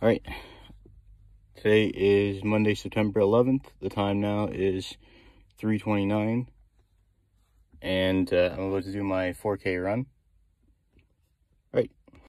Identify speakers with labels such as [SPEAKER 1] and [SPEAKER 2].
[SPEAKER 1] All right. Today is Monday, September 11th. The time now is 3:29, and uh, I'm about to do my 4K run.